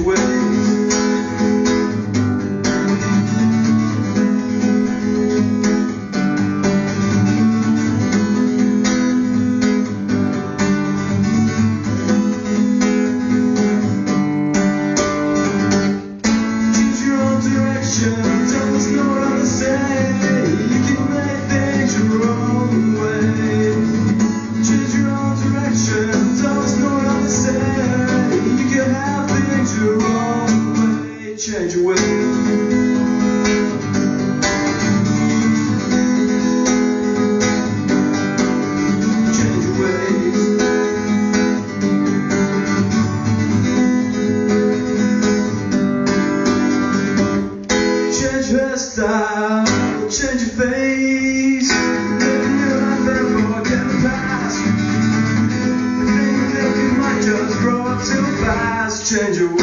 past, Change your ways. Change your ways. Change your style, change your face. Past. You might just grow up too fast. Change your.